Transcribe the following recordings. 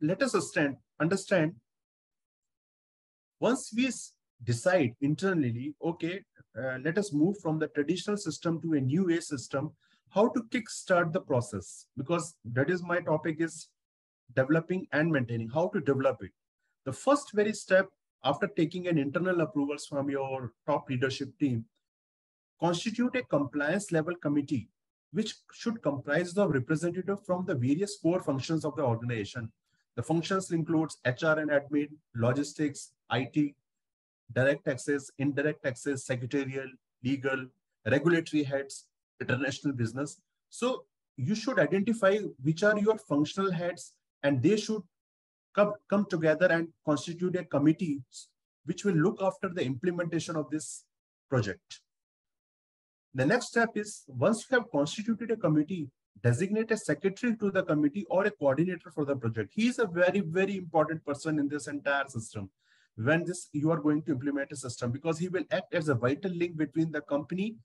let us understand, understand once we decide internally, okay, uh, let us move from the traditional system to a new way system, how to kickstart the process? Because that is my topic is developing and maintaining, how to develop it. The first very step after taking an internal approvals from your top leadership team, constitute a compliance level committee, which should comprise the representative from the various core functions of the organization. The functions includes HR and admin, logistics, IT, direct taxes, indirect taxes, secretarial, legal, regulatory heads, international business. So you should identify which are your functional heads and they should come, come together and constitute a committee which will look after the implementation of this project. The next step is once you have constituted a committee, designate a secretary to the committee or a coordinator for the project. He is a very, very important person in this entire system when this you are going to implement a system because he will act as a vital link between the company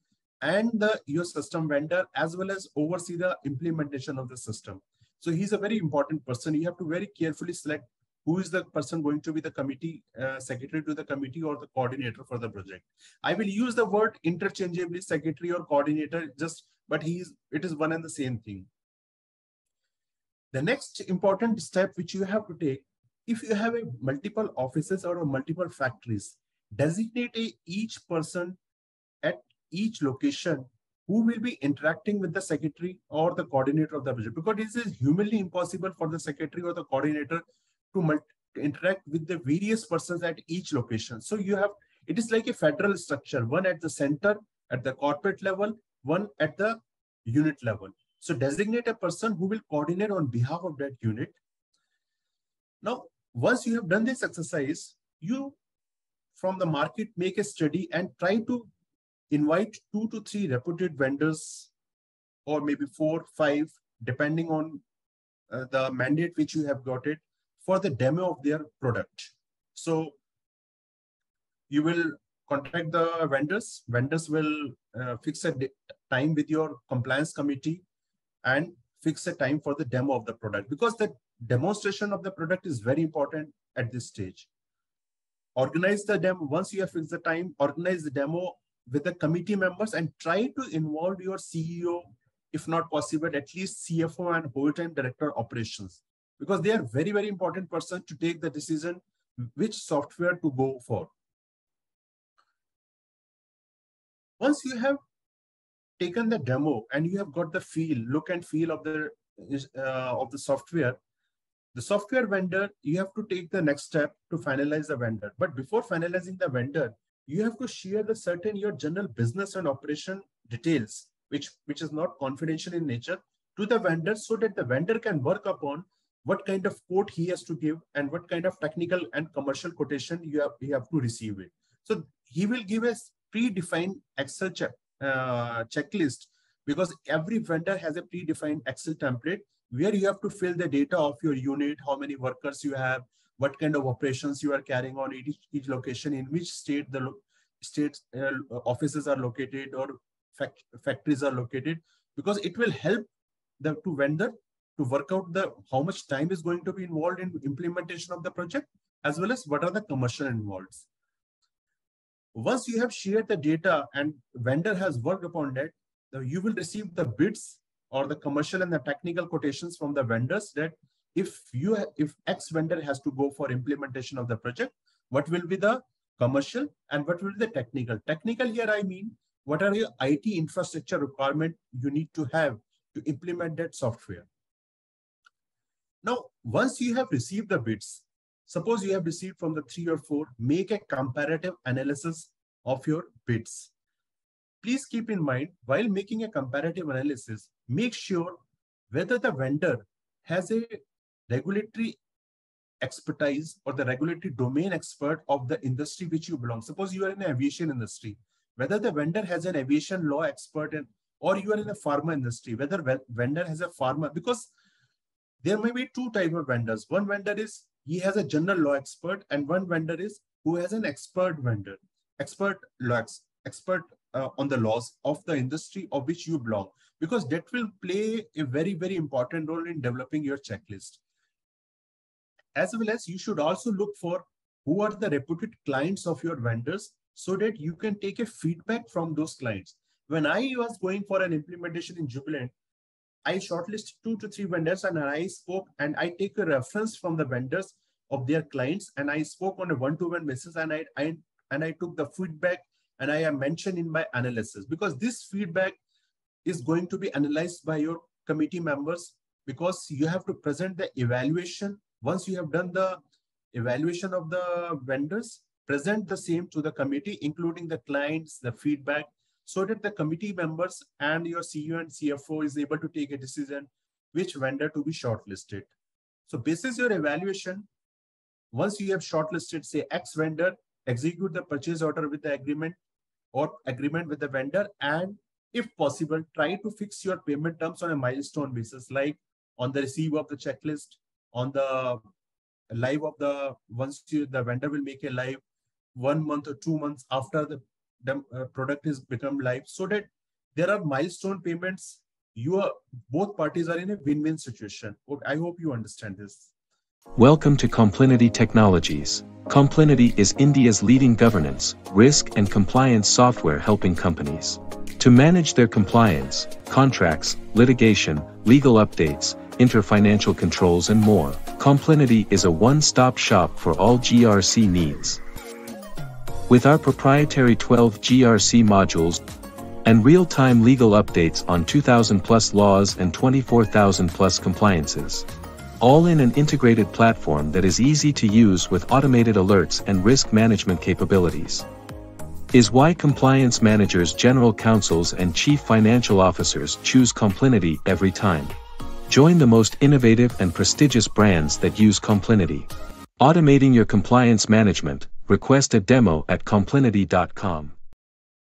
and the your system vendor as well as oversee the implementation of the system. So he's a very important person. You have to very carefully select who is the person going to be the committee uh, secretary to the committee or the coordinator for the project. I will use the word interchangeably secretary or coordinator just, but he's it is one and the same thing. The next important step which you have to take, if you have a multiple offices or multiple factories, designate a, each person at each location who will be interacting with the secretary or the coordinator of the project because it is humanly impossible for the secretary or the coordinator to interact with the various persons at each location. So you have it is like a federal structure one at the center at the corporate level one at the unit level. So designate a person who will coordinate on behalf of that unit. Now once you have done this exercise you from the market make a study and try to invite two to three reputed vendors or maybe four, five, depending on uh, the mandate which you have got it for the demo of their product. So you will contact the vendors. Vendors will uh, fix a time with your compliance committee and fix a time for the demo of the product because the demonstration of the product is very important at this stage. Organize the demo. Once you have fixed the time, organize the demo with the committee members and try to involve your CEO, if not possible, at least CFO and whole-time director operations, because they are very, very important person to take the decision which software to go for. Once you have taken the demo and you have got the feel, look and feel of the uh, of the software, the software vendor, you have to take the next step to finalize the vendor. But before finalizing the vendor, you have to share the certain your general business and operation details, which, which is not confidential in nature, to the vendor so that the vendor can work upon what kind of quote he has to give and what kind of technical and commercial quotation you have, you have to receive it. So he will give a predefined Excel check, uh, checklist because every vendor has a predefined Excel template where you have to fill the data of your unit, how many workers you have, what kind of operations you are carrying on each, each location, in which state the state uh, offices are located or fact, factories are located, because it will help the to vendor to work out the how much time is going to be involved in implementation of the project, as well as what are the commercial involved. Once you have shared the data and vendor has worked upon that, you will receive the bids or the commercial and the technical quotations from the vendors that if you if X vendor has to go for implementation of the project, what will be the commercial and what will be the technical? Technical here, I mean, what are your IT infrastructure requirement you need to have to implement that software? Now, once you have received the bids, suppose you have received from the three or four, make a comparative analysis of your bids. Please keep in mind, while making a comparative analysis, make sure whether the vendor has a regulatory expertise or the regulatory domain expert of the industry which you belong. Suppose you are in the aviation industry, whether the vendor has an aviation law expert in, or you are in the pharma industry, whether vendor has a pharma, because there may be two type of vendors. One vendor is he has a general law expert, and one vendor is who has an expert vendor, expert law expert uh, on the laws of the industry of which you belong, because that will play a very very important role in developing your checklist. as well as you should also look for who are the reputed clients of your vendors so that you can take a feedback from those clients. When I was going for an implementation in Jubilant, I shortlist two to three vendors and I spoke and I take a reference from the vendors of their clients and I spoke on a one-to-one basis and I, I and I took the feedback and I am mentioned in my analysis because this feedback is going to be analyzed by your committee members because you have to present the evaluation. Once you have done the evaluation of the vendors, present the same to the committee, including the clients, the feedback, so that the committee members and your CEO and CFO is able to take a decision which vendor to be shortlisted. So basis your evaluation, once you have shortlisted, say X vendor, execute the purchase order with the agreement or agreement with the vendor and if possible, try to fix your payment terms on a milestone basis, like on the receive of the checklist, on the live of the, once you, the vendor will make a live one month or two months after the, the uh, product is become live so that there are milestone payments. You are, both parties are in a win-win situation. I hope you understand this. Welcome to Complinity Technologies. Complinity is India's leading governance, risk and compliance software helping companies to manage their compliance, contracts, litigation, legal updates, inter-financial controls and more. Complinity is a one-stop shop for all GRC needs. With our proprietary 12 GRC modules and real-time legal updates on 2,000 plus laws and 24,000 plus compliances all in an integrated platform that is easy to use with automated alerts and risk management capabilities. Is why compliance managers, general counsels and chief financial officers choose Complinity every time. Join the most innovative and prestigious brands that use Complinity. Automating your compliance management, request a demo at complinity.com.